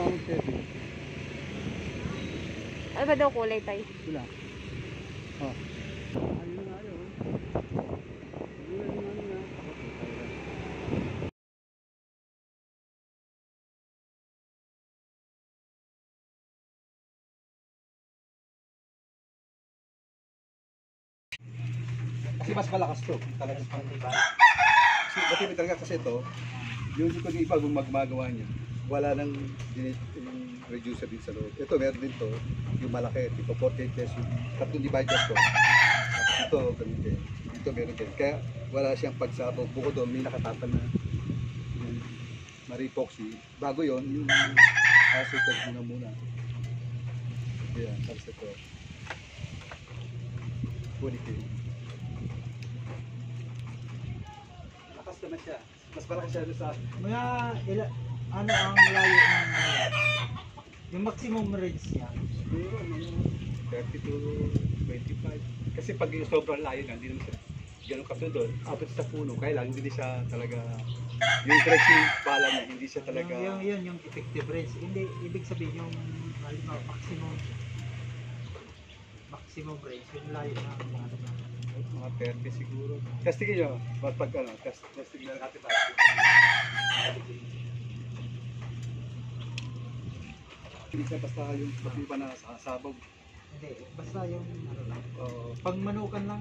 Sound Teddy. Ano ba daw kulay tayo? Sila. Oh. Ayun nga yun. Kasi mas malakas to. Talaga pang Kasi matibay talaga kasi ito, yung ko yung iba kung magmagawa niya, wala nang reducer din sa loob. Ito meron din to, yung malaki, tipo 48 pesos, tatlong dividers to. Ito, ganun din. Dito meron din. Kaya wala siyang pagsabog. Bukod doon, may nakatapan na yung maripoxy. Bago yon yung acetate muna muna. Ayan, tapos ito. 20k. Lakas naman siya. Mas malaki siya sa Mga ila, ano ang layo ng yung maximum range niya. Siguro, mga 30 to 25. Kasi pag yung sobrang layo na, hindi naman siya ganun kasunod. Abot sa puno, kaya lang hindi siya talaga, yung direction bala niya, hindi siya talaga, Yung, yung, yun, yung effective range. Hindi, ibig sabihin yung halimbawa, maximum maximum range, yung layo ng ano na. mga 30 siguro. Testingin nyo, mas pag ano, test, testing na natin tayo. Hindi siya basta yung pati pa na sasabog. Hindi, basta yung ano lang. Uh, Pag manukan lang,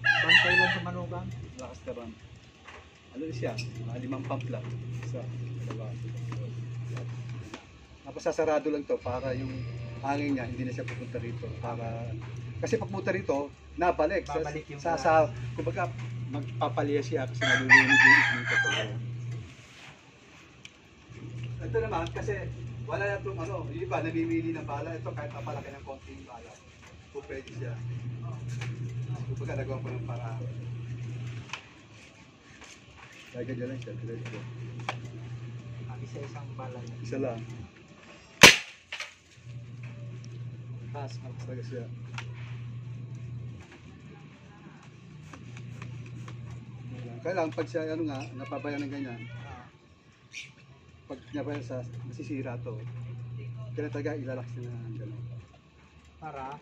bantay lang sa manukan. lakas na ram. Ano siya? Mga limang pump lang. Isa, dalawa. Tapos sasarado lang to para yung hangin niya hindi na siya pupunta rito. Para kasi pag pupunta rito, nabalik. Sa, Babalik yung sa, sa, kumbaga, magpapaliya siya kasi nalulunod yung inyong totoo. Ito naman, kasi wala na itong ano, yung iba namimili ng bala. Ito kahit napalaki ng konting bala, kung pwede siya. Kumbaga nagawa ko ng paraan. Kaya ganyan lang siya, diretso. Ah, isa-isang bala niya. Isa lang. Taas, malakas talaga siya. Kaya lang, pag siya, ano nga, napabayan ng ganyan, Ah, pag nabayan sa, nasisira to, kaya talaga ilalaks niya ng gano'n. para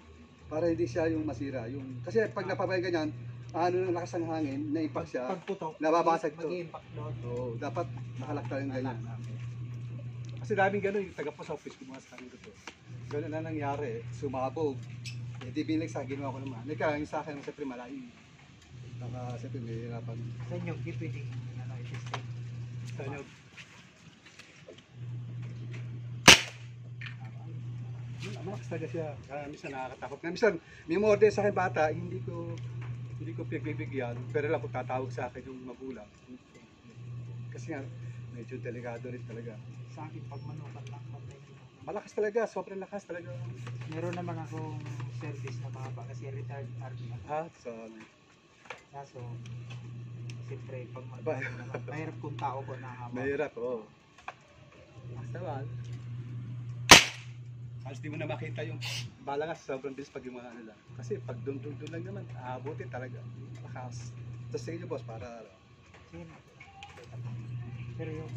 Para hindi siya yung masira. Yung, kasi pag napabayan ganyan, ano ng lakas ng hangin, pag, siya, pagputok, nababasag to. mag-impact doon. Oo, dapat nakalakta yung ganyan. Kasi daming gano'n, yung taga po sa office ko mga sa kanila to. Gano'n na nangyari, sumabog. Eh, di binig sa ginawa ko naman. Nagka, yung sa akin, siyempre malayo. Baka siyempre may hirapan. Sa inyo, hindi pwedeng ano, i-testing. Sa inyo, yun, malakas talaga siya. Kaya minsan nakakatakot. Kaya minsan, may umorder sa akin bata, hindi ko hindi ko pinagbibigyan, pero lang pag tatawag sa akin yung magulang. Kasi nga, medyo delikado rin talaga. Sa akin, pag manukan lang. Malakas talaga, sobrang lakas talaga. Meron naman akong service na mahaba kasi retired army. Ha? So, Kaso, siyempre, pag mag mahirap kung tao ko na hawak. mahirap, oo. Basta ba? Halos di mo na makita yung bala nga sobrang bilis pag yung mga ano lang. Kasi pag doon lang naman, aabutin talaga. Lakas. Tapos sige boss, para ano. Sige na. Pero yung,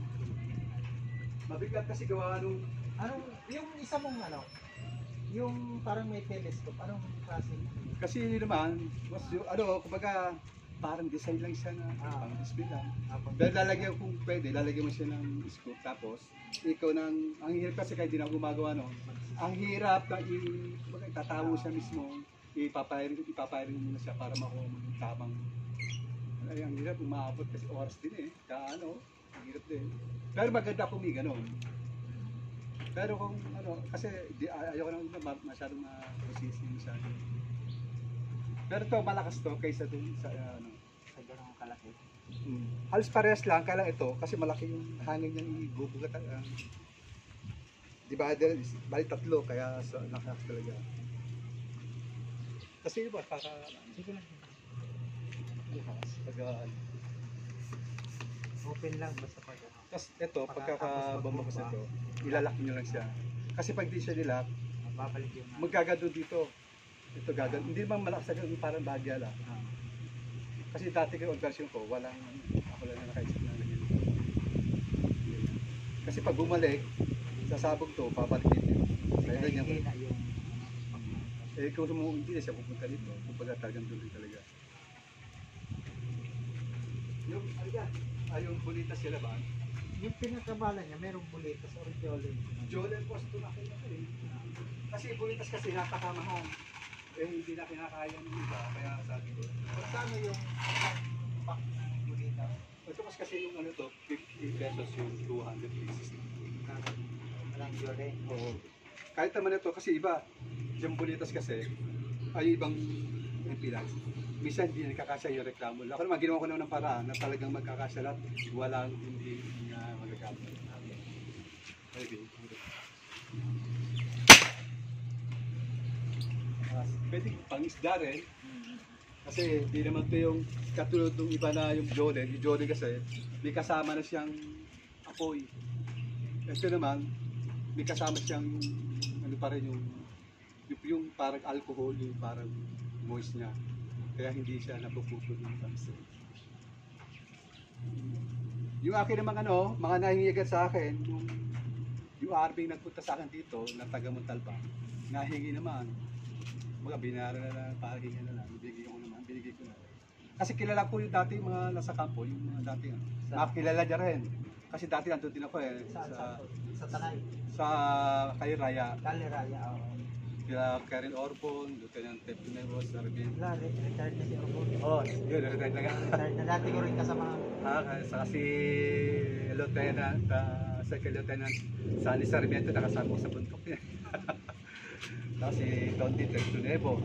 Mabigat kasi gawa nung anong, yung isa mong ano, yung parang may telescope, anong klase? Kasi yun naman, mas yung, ano, kumbaga, parang design lang siya na Ah. pang display lang. Habang, Dahil lalagyan kung pwede, lalagyan mo siya ng scoop. Tapos, ikaw nang, ang hirap kasi kahit di na gumagawa no, ang hirap na i, itatawo siya mismo, ipapayarin, ipapayarin mo muna siya para makuha mo yung tamang, ay, ang hirap, umaabot kasi oras din eh. Kaya ano, ang hirap din. Pero maganda kung may ganun. Pero kung ano, kasi di, ay- ayoko nang ma- masyadong ma-processing masyado. Pero to malakas to kaysa dun sa uh, ano. sa ganong kalaki. Mm. Halos parehas lang, kaya lang ito kasi malaki yung hangin niyang ibubugat. Uh, di ba, bali tatlo, kaya sa lakas talaga. Kasi iba, para Sige lang. lakas. Pag, uh, Open lang, basta pag ano. tapos ito, Pagka- pagkakabamba ko sa ito, ilalak niyo lang siya. Kasi pag di siya nilak, Babalik yung ano. magagado dito. Ito gagano. Hindi naman malakas na ganun, parang bagya lang. Ah, Kasi dati ko, yung version ko, walang, ako lang na nakaisip na ganyan. Kasi pag bumalik, sasabog to, papalik dito. Kaya ganyan. Yung Eh, kung sumu hindi na siya pupunta dito. Kumbaga talagang doon talaga. Yung, ayan, ay yung bulitas sila ba? yung pinakabala niya, merong bulitas or jolin. Jolen Post to nakita ko eh. Kasi bulitas kasi nakakamahan. Eh, hindi na kinakaya ng iba. Kaya sabi ko, Magkano yung pack bulitas? ito mas kasi yung ano to, 50 pesos yung 200 pieces. Walang jolin. Oo. Kahit naman ito, kasi iba, yung bulitas kasi, ay ibang yung pila. Minsan hindi nakakasya yung reklamo. Ako naman, ginawa ko naman ng paraan na talagang magkakasya lahat. Walang hindi nga magagamit. Okay. Pwede pang isda rin. Kasi di naman ito yung katulad ng iba na yung Jolen. Yung Jolen kasi may kasama na siyang apoy. Ito naman, may kasama siyang ano pa rin yung yung, yung parang alcohol, yung parang moist niya. Kaya hindi siya napuputol ng pansin. Yung akin namang ano, mga nahingigan sa akin, yung yung RB nagpunta sa akin dito, na taga Montalban, nahingi naman. Mga binara na lang, parang hingi na lang, binigay ko naman, binigay ko na. Kasi kilala ko yung dati mga nasa kampo, yung mga dati, ano, makilala niya rin. Kasi dati nandun din ako eh, sa, Sa, sa Tanay. sa kay Raya, Kaliraya. oo. kila Karen Orbon, Lieutenant Pepinero, Sarbin. Wala, re- retired na si Orbon. Oh, yun, retired na nga. Retired na dati ko rin kasama. Ah, sa si Lieutenant, uh, Second Lieutenant Sani Sarmiento, nakasama ko sa bundok niya. Tapos si Don Tito Tunevo,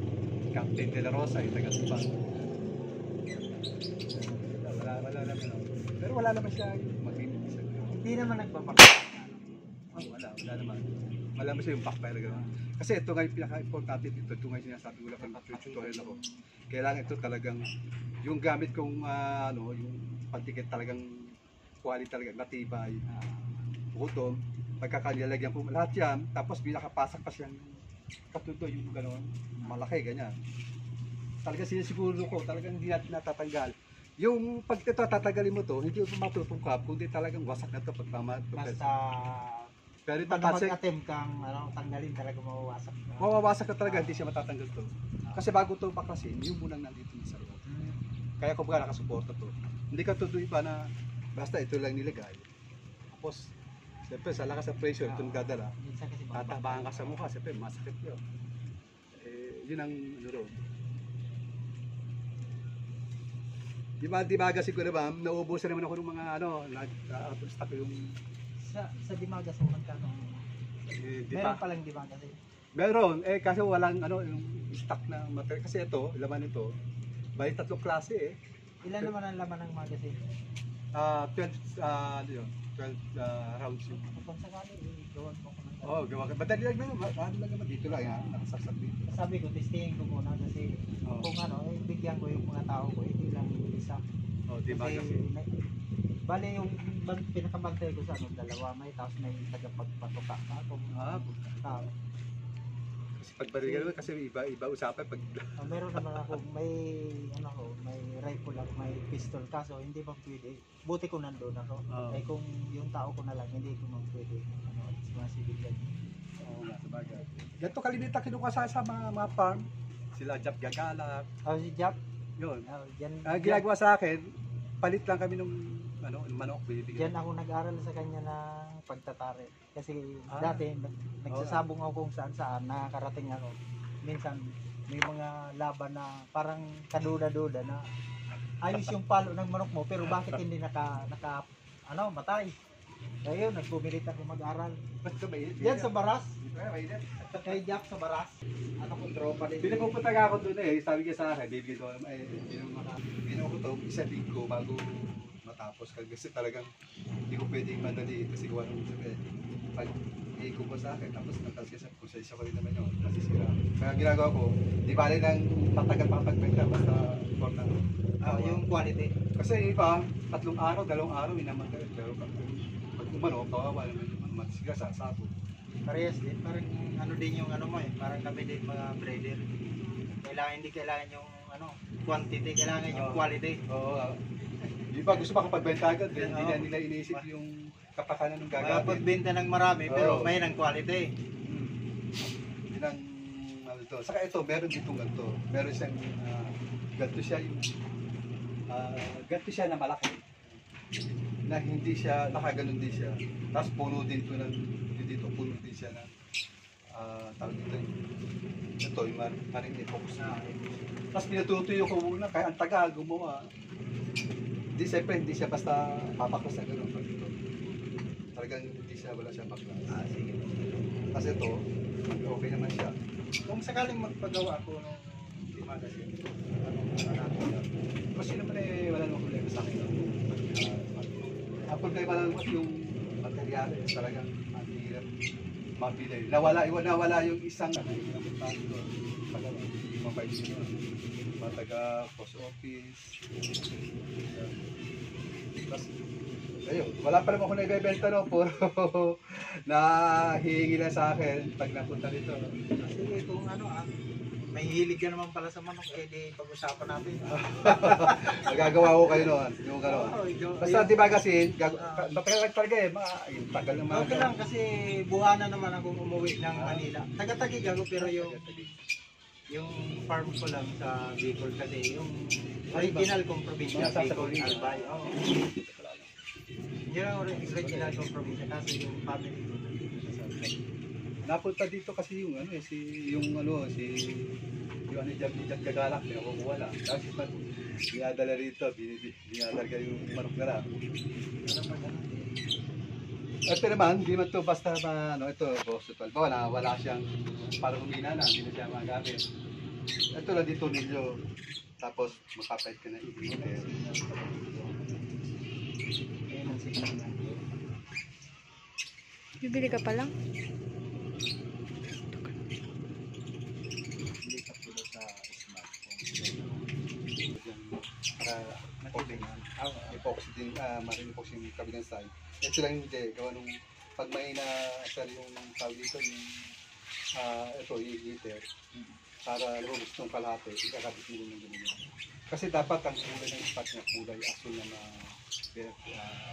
Captain De La Rosa, yung taga Subang. Wala, wala naman. Pero wala naman siya siya. Hindi naman nagpapakita. Oh, wala, wala naman. Wala mo siya yung backfire gano'n. Kasi ito nga yung pinaka-importante dito, ito nga yung sinasabi ko lang pag tutorial ako. Kailangan ito talagang, yung gamit kong ah, ano, yung pantikit talagang quality talaga, matibay, gutom, pagkakalalagyan ko lahat yan, tapos binakapasak pa siyang katuto yung gano'n, malaki, ganyan. Talagang sinisiguro ko, talagang hindi natin natatanggal. Yung pag ito tatanggalin mo to, hindi mo matutungkap, kundi talagang wasak na to pag tama. Basta Pero ito pag kasi, mag-attempt kang ano, tanggalin talaga mawawasak na. mawawasak na talaga, hindi siya matatanggal to. Kasi bago to baklasin, yung munang nandito sa loob. Hmm. Kaya kung baga nakasuporta to. Hindi ka tuloy pa na basta ito lang nilagay. Tapos, siyempre sa lakas ng pressure, itong dadala, Minsan kasi tatabahan ka sa mukha, siyempre masakit yun. Eh, yun ang ron. Di ba, di ba na ba, nauubusan naman ako ng mga ano, of stock yung, sa sa Dimagas mo magkano? eh, di Meron palang Dimagas eh. Meron, eh kasi walang ano, yung stock na material. Kasi ito, laman nito, bali tatlong klase eh. Ilan naman ang laman ng magazine? Ah, 12, ah, ano yun, 12 ah, rounds yun. Kung sakali, eh, gawan mo ko ng Oo, oh, gawa ka. Madali lang naman, ma- ano lang naman dito lang yan, nakasaksak dito. Sabi ko, testingin ko muna kasi Oo, kung ano, eh, bigyan ko yung mga tao ko, hindi lang isa. oh, di ba Kasi, kasi? may- bali yung bag, pinakabantay ko sa ano, dalawa may, tapos may tagapagpatuka ka kung Ah, tao. Kasi pag baril ka naman, kasi iba, iba usapan pag Ah, meron naman ako, may, ano ko, may rifle ako, may pistol, kaso hindi pa pwede. Buti ko nandun ako. Oo. Eh kung yung tao ko na lang, hindi ko man pwede. Ano, sa mga civilian. Oo nga, sabagay. Ganito kalimitan kinuha sa, sa mga, mga farm. Sila Jap Gagala, Oh, si Jack, yun. oh, dyan, Ang ginagawa sa akin, palit lang kami nung ano, manok, binibigyan. ako nag-aral sa kanya ng pagtatari. Kasi Ah. dati, nag- nagsasabong ako kung saan saan, nakakarating ako. Minsan, may mga laban na parang kaduda-duda na ayos yung palo ng manok mo, pero bakit hindi naka, naka ano, matay? Kaya yun, nagpumilit ako mag-aral. Yan sa Baras, kay Jack sa Baras. Ano ko, tropa din. Pinagpupunta nga ako doon eh, sabi niya sa akin, bibigyan ko, ay, ginawa ko to, isa linggo bago matapos. Kasi talagang hindi ko pwedeng madali kasi gawa ng sabi. Pag iiko ko sa akin, tapos natas kasi isa ko rin naman yun, masisira. Kaya ginagawa ko, di bali nang matagal pa pagbenta, basta important. Ah, yung quality. Kasi iba, tatlong araw, dalawang araw, minamatay. Pero pag, umano, kawawa naman yung matisira sa sapo. Parehas din. Parang ano din yung ano mo eh. Parang kami din mga breeder. Kailangan, hindi kailangan yung ano, quantity. Kailangan yung Oo. quality. Oo. ah. Yung iba gusto makapagbenta agad, eh. hindi Oo. na nila iniisip yung kapakanan ng Kaya gagamit. pagbenta ng marami, pero Oo. may ng quality. Yun ang ano to. Saka ito, meron dito ganito. Meron siyang uh, ganito siya yung uh, ganito siya na malaki. Na hindi siya, nakaganon din siya. Tapos puno din ito ng, dito puno din siya ng uh, tawag dito yung ito, yung mar maring epox na. Tapos pinatutuyo ko muna, kaya ang tagal gumawa. Hindi, siyempre, hindi siya basta papaklas na gano'n. Talagang hindi siya, wala siyang baklas. Ah, sige. Kasi ito, okay naman siya. Kung sakaling magpagawa ako ng di magazine, ano, ano, Kasi naman eh, wala namang problema sa akin. Uh, ang problema lang was yung materyales, talagang ang hirap mabili. Nawala, nawala yung isang ano, ko. Taga, yung mabait yun. Mga taga post office. Tapos, ayun, wala pa naman ako naibebenta no, puro nahihingi na sa akin pag napunta dito. Sige, kung ano ah, may hilig ka naman pala sa manok, eh di pag-usapan natin. Magagawa ko kayo noon, yung gano'n. Ikaw- Basta di ba kasi, gag- Ah. matagal talaga eh, mga, ay, tagal naman. Okay lang kasi buhanan naman akong umuwi ng Manila. Taga-tagig ako pero yung yung farm ko lang sa Bicol kasi yung original kong probinsya Bicol. Albay. Oo. Yung ori- original kong probinsya kasi yung family ko. Napunta dito kasi yung ano eh, si, yung ano, si, yung ano, Jab, Jab Gagalak, pinakukuha lang. Tapos pag dinadala rito, dinadala yung manok na lang. Ito naman, hindi man to basta na, ano, ito, hospital. Bawa na, wala siyang, parang humina na, hindi na siya magamit. Ito lang dito ninyo, tapos makapait ka na signal na. Bibili ka pa lang? Hindi ka tulo sa smartphone. Para epoxy din, ah, maring epoxy yung kabilang side. Ito lang hindi, gawa nung pag may na sir yung tawag dito, yung ah, ito, yung heater, para lumabas ng kalahati, ikakabit mo yung ganun. Kasi dapat ang kulay ng spot niya, kulay asul na na, uh,